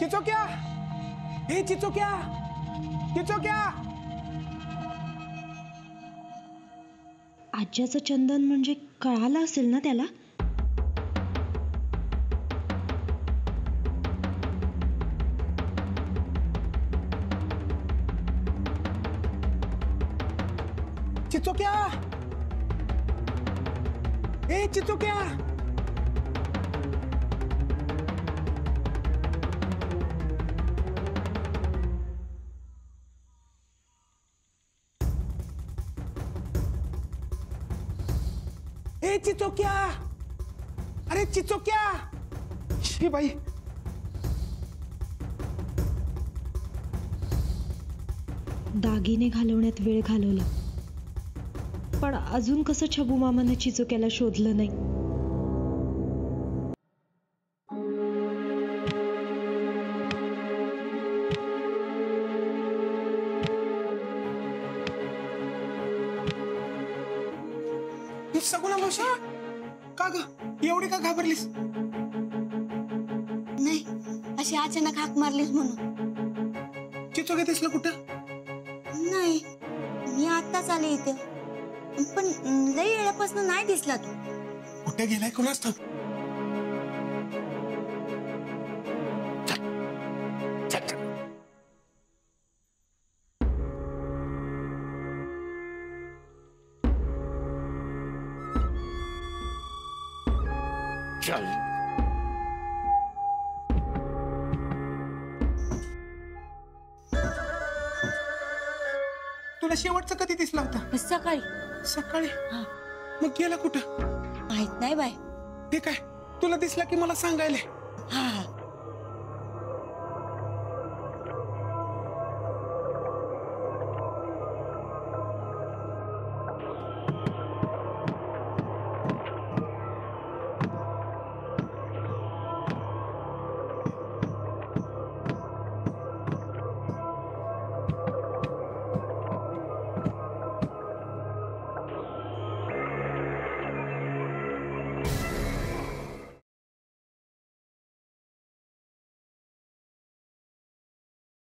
चिचोक्या हे चिचोक्या चिचोक्या आज्याचं चंदन म्हणजे कळालं असेल ना त्याला? चिचोक्या हे चिचोक्या ए चिचोक्या! अरे चिचोक्या! शी बाई! दागिने घालवण्यात वेळ घालवला. पण अजून कसं छबू मामाने चिचोक्याला शोधलं नाही? ही सगुणा भाषा का ग? एवढी का घाबरलीस? नाही अशी अचानक हाक मारलीस म्हणून. चिचोक्या दिसलं कुठं? नाही मी आत्ताच आले इथे. पण लई वेळापासून नाही दिसला तू. कुठे गेलाय कोणाच चल तुला शेवटचा कधी दिसला होता? सकाळी. सकाळी? हा. मग गेला कुठं? माहीत नाही बाय. ते काय? तुला दिसला की मला सांगायला